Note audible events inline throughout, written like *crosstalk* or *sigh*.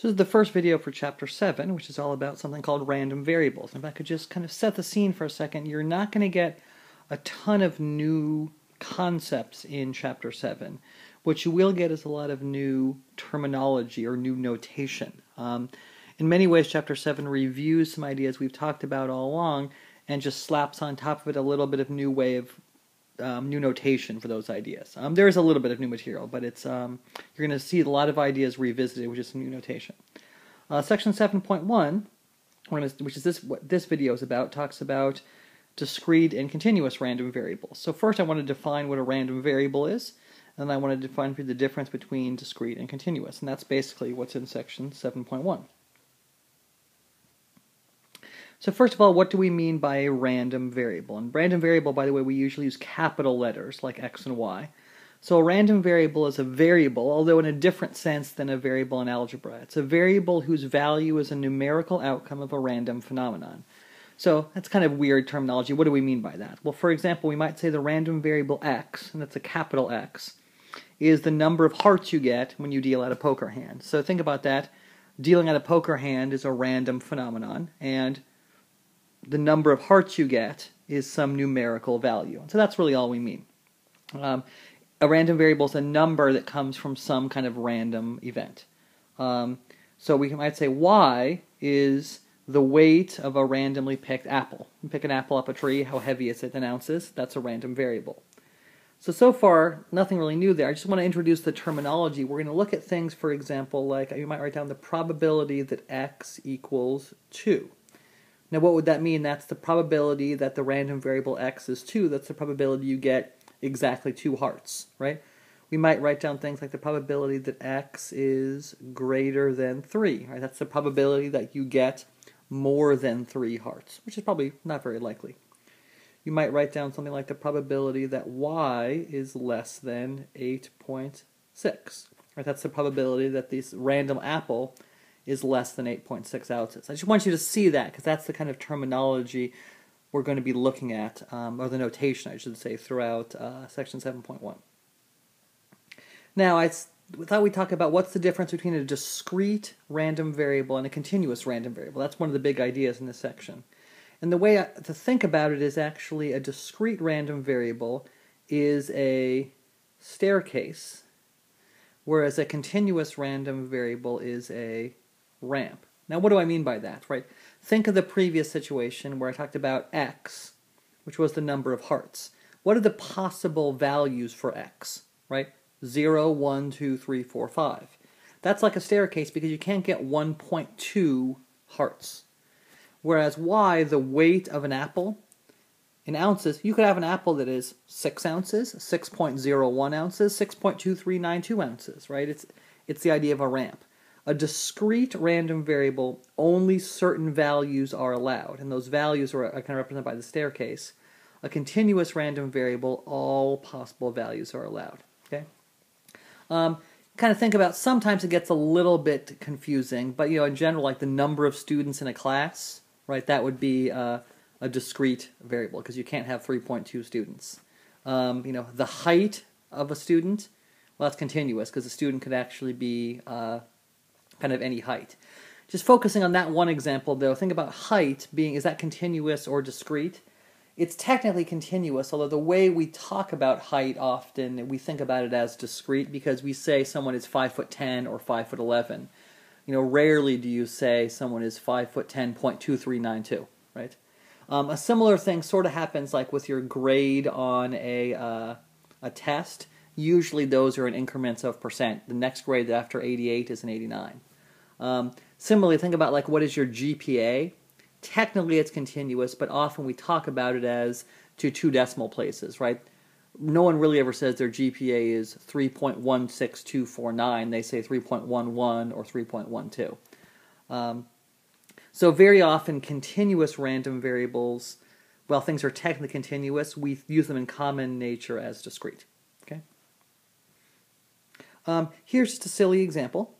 This is the first video for chapter 7, which is all about something called random variables. And if I could just kind of set the scene for a second, you're not going to get a ton of new concepts in chapter 7. What you will get is a lot of new terminology or new notation. Um, in many ways, chapter 7 reviews some ideas we've talked about all along and just slaps on top of it a little bit of new way of um, new notation for those ideas. Um, there is a little bit of new material, but it's um, you're going to see a lot of ideas revisited, which is new notation. Uh, section 7.1, which is this what this video is about, talks about discrete and continuous random variables. So first I want to define what a random variable is, and then I want to define the difference between discrete and continuous, and that's basically what's in section 7.1. So first of all, what do we mean by a random variable? And random variable, by the way, we usually use capital letters like x and y. So a random variable is a variable, although in a different sense than a variable in algebra. It's a variable whose value is a numerical outcome of a random phenomenon. So that's kind of weird terminology. What do we mean by that? Well, for example, we might say the random variable x, and that's a capital X, is the number of hearts you get when you deal out a poker hand. So think about that. Dealing out a poker hand is a random phenomenon, and the number of hearts you get is some numerical value. So that's really all we mean. Um, a random variable is a number that comes from some kind of random event. Um, so we might say y is the weight of a randomly picked apple. You pick an apple up a tree, how heavy is it in ounces? That's a random variable. So, so far, nothing really new there. I just want to introduce the terminology. We're going to look at things, for example, like you might write down the probability that x equals 2. Now, what would that mean? That's the probability that the random variable x is 2. That's the probability you get exactly two hearts, right? We might write down things like the probability that x is greater than 3, right? That's the probability that you get more than 3 hearts, which is probably not very likely. You might write down something like the probability that y is less than 8.6, right? That's the probability that this random apple is less than 8.6 ounces. I just want you to see that because that's the kind of terminology we're going to be looking at, um, or the notation, I should say, throughout uh, section 7.1. Now, I thought we'd talk about what's the difference between a discrete random variable and a continuous random variable. That's one of the big ideas in this section. And the way I, to think about it is actually a discrete random variable is a staircase, whereas a continuous random variable is a ramp. Now, what do I mean by that, right? Think of the previous situation where I talked about x, which was the number of hearts. What are the possible values for x, right? 0, 1, 2, 3, 4, 5. That's like a staircase because you can't get 1.2 hearts. Whereas y, the weight of an apple, in ounces, you could have an apple that is 6 ounces, 6.01 ounces, 6.2392 ounces, right? It's, it's the idea of a ramp. A discrete random variable, only certain values are allowed, and those values are, kind of represented by the staircase. A continuous random variable, all possible values are allowed. Okay. Um, kind of think about sometimes it gets a little bit confusing, but you know, in general, like the number of students in a class, right? That would be uh, a discrete variable because you can't have 3.2 students. Um, you know, the height of a student, well, that's continuous because a student could actually be uh, kind of any height. Just focusing on that one example, though, think about height being is that continuous or discrete? It's technically continuous, although the way we talk about height often we think about it as discrete because we say someone is five foot ten or five foot eleven. You know, rarely do you say someone is five foot ten point two three nine two, right? Um, a similar thing sort of happens like with your grade on a uh, a test. Usually, those are in increments of percent. The next grade after 88 is an 89. Um, similarly, think about like what is your GPA? Technically, it's continuous, but often we talk about it as to two decimal places, right? No one really ever says their GPA is 3.16249. They say 3.11 or 3.12. Um, so very often, continuous random variables, while things are technically continuous, we use them in common nature as discrete. Okay. Um, here's just a silly example.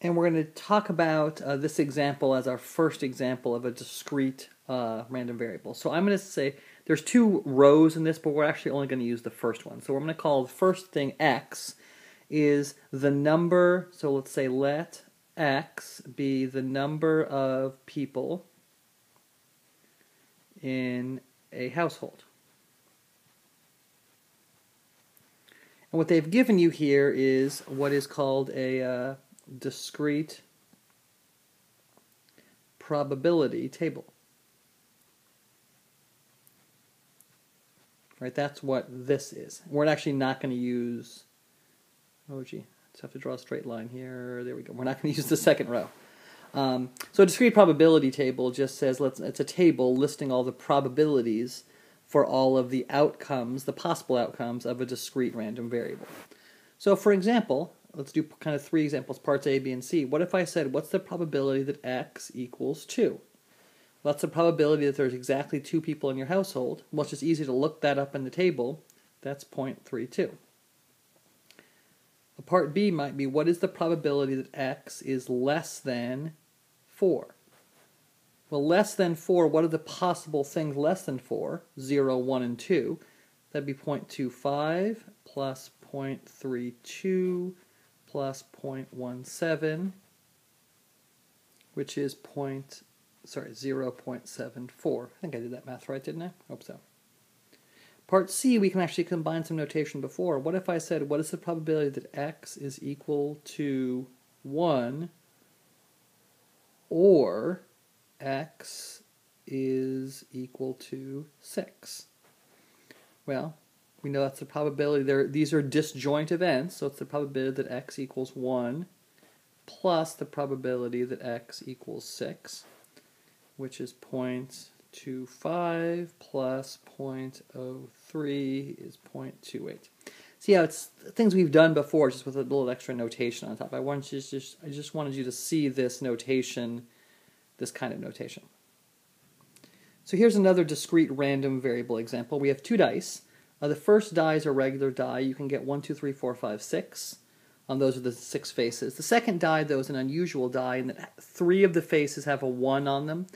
And we're going to talk about uh, this example as our first example of a discrete uh, random variable. So I'm going to say there's two rows in this, but we're actually only going to use the first one. So we're going to call the first thing x is the number, so let's say let x be the number of people in a household. And what they've given you here is what is called a uh, discrete probability table. Right, that's what this is. We're actually not going to use, oh gee, let's have to draw a straight line here. There we go. We're not going *laughs* to use the second row. Um, so a discrete probability table just says let's it's a table listing all the probabilities for all of the outcomes, the possible outcomes of a discrete random variable. So for example, let's do kind of three examples, parts A, B, and C. What if I said, what's the probability that x equals 2? Well, that's the probability that there's exactly two people in your household. Well, it's just easy to look that up in the table. That's 0.32. A part B might be, what is the probability that x is less than 4? Well, less than 4, what are the possible things less than 4? 0, 1, and 2. That'd be 0.25 plus 0.32 plus 0.17, which is point, sorry, 0.74. I think I did that math right, didn't I? Hope so. Part C, we can actually combine some notation before. What if I said, what is the probability that x is equal to 1 or x is equal to 6. Well, we know that's the probability. There, these are disjoint events, so it's the probability that x equals 1 plus the probability that x equals 6, which is 0.25 plus 0.03 is 0.28. See how it's things we've done before, just with a little extra notation on top. I want you just, I just wanted you to see this notation this kind of notation. So here's another discrete random variable example. We have two dice. Uh, the first die is a regular die. You can get one, two, three, four, five, six. Um, those are the six faces. The second die, though, is an unusual die in that three of the faces have a 1 on them,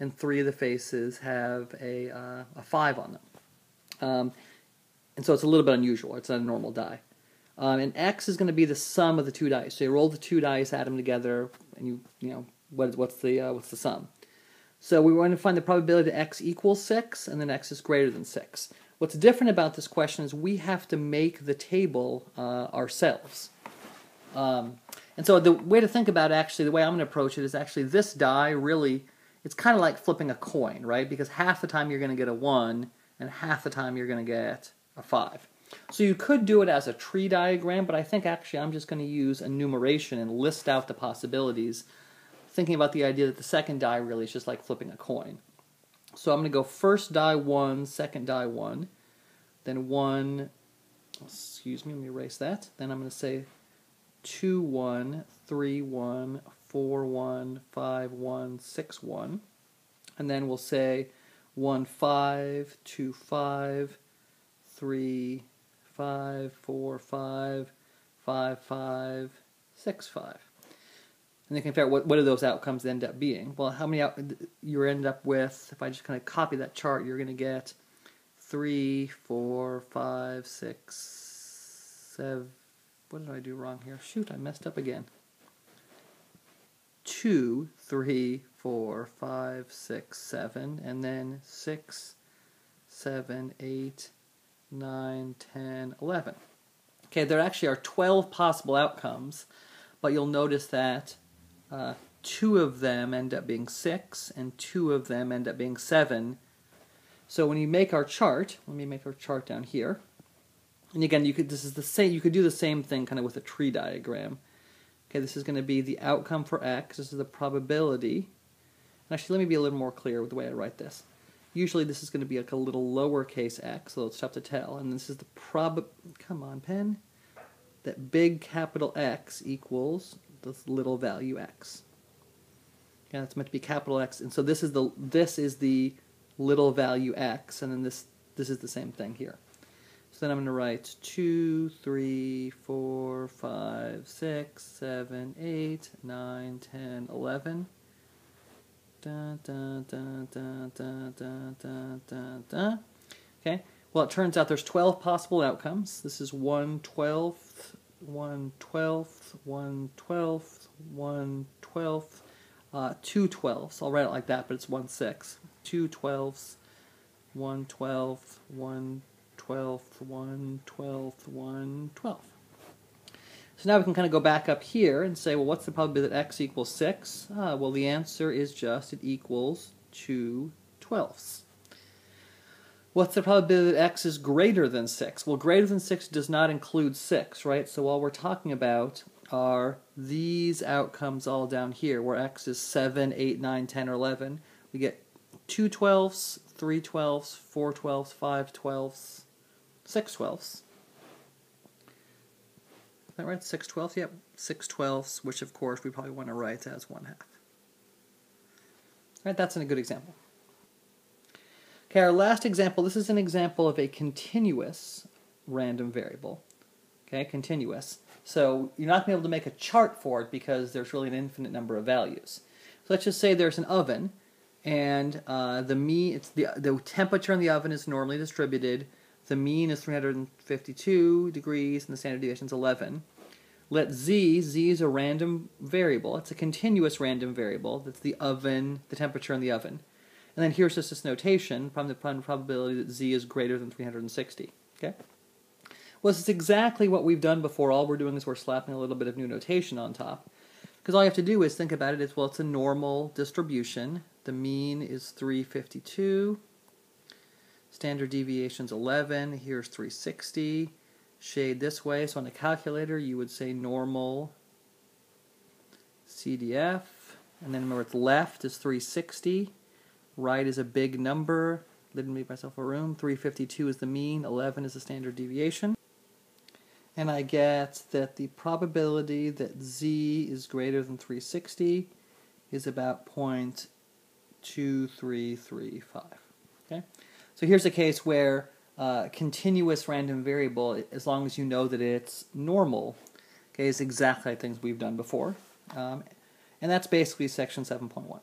and three of the faces have a, uh, a 5 on them. Um, and so it's a little bit unusual. It's not a normal die. Um, and x is going to be the sum of the two dice. So you roll the two dice, add them together, and you you know what, what's the uh, what's the sum. So we want to find the probability that x equals 6 and then x is greater than 6. What's different about this question is we have to make the table uh, ourselves. Um, and so the way to think about it, actually, the way I'm going to approach it is actually this die really, it's kind of like flipping a coin, right? Because half the time you're going to get a 1 and half the time you're going to get a 5. So you could do it as a tree diagram, but I think actually I'm just going to use enumeration and list out the possibilities thinking about the idea that the second die really is just like flipping a coin. So I'm going to go first die one, second die one, then one, excuse me, let me erase that. Then I'm going to say two one, three one, four one, five one, six one. And then we'll say one five, two five, three five, four five, five five, six five and figure out what, what do those outcomes end up being. Well, how many out, you end up with, if I just kind of copy that chart, you're going to get three, four, five, six, seven. What did I do wrong here? Shoot, I messed up again. Two, three, four, five, six, seven, and then six, seven, eight, nine, ten, eleven. Okay, there actually are 12 possible outcomes, but you'll notice that uh, two of them end up being six, and two of them end up being seven. So when you make our chart, let me make our chart down here. And again, you could this is the same. You could do the same thing kind of with a tree diagram. Okay, this is going to be the outcome for x. This is the probability. Actually, let me be a little more clear with the way I write this. Usually, this is going to be like a little lowercase x, so it's tough to tell. And this is the prob. Come on, pen. That big capital X equals this little value x. Yeah, That's meant to be capital X, and so this is the this is the little value x, and then this this is the same thing here. So then I'm going to write two, three, four, five, six, seven, eight, nine, ten, eleven. 3, 4, 5, 6, 7, Da, da, da, okay, well, it turns out there's 12 possible outcomes. This is 1 12th one twelfth, one twelfth, one twelfth, uh, two twelfths. I'll write it like that, but it's one. Two twelfths, one twelfth, one twelfth, one twelfth, one twelfth. So now we can kind of go back up here and say, well, what's the probability that x equals 6? Ah, well, the answer is just it equals 2 twelfths. What's the probability that x is greater than 6? Well, greater than 6 does not include 6, right? So all we're talking about are these outcomes all down here, where x is 7, 8, 9, 10, or 11. We get 2 twelfths, 3 twelfths, 4 twelfths, 5 twelfths, 6 twelfths. Is that right? 6 twelfths? Yep, 6 twelfths, which of course we probably want to write as 1 half. Right, that's a good example. Okay, our last example, this is an example of a continuous random variable. Okay, continuous. So you're not going to be able to make a chart for it because there's really an infinite number of values. So let's just say there's an oven, and uh, the mean, it's the, the temperature in the oven is normally distributed the mean is 352 degrees and the standard deviation is 11. Let z, z is a random variable. It's a continuous random variable. That's the oven, the temperature in the oven. And then here's just this notation from the probability that z is greater than 360. Okay? Well, this is exactly what we've done before. All we're doing is we're slapping a little bit of new notation on top. Because all you have to do is think about it as, well, it's a normal distribution. The mean is 352. Standard deviation's 11. Here's 360. Shade this way. So on the calculator, you would say normal CDF. And then remember, it's left is 360. Right is a big number. Didn't make myself a room. 352 is the mean. 11 is the standard deviation. And I get that the probability that z is greater than 360 is about 0.2335. Okay? So here's a case where uh, continuous random variable, as long as you know that it's normal, okay, is exactly like things we've done before. Um, and that's basically section 7.1.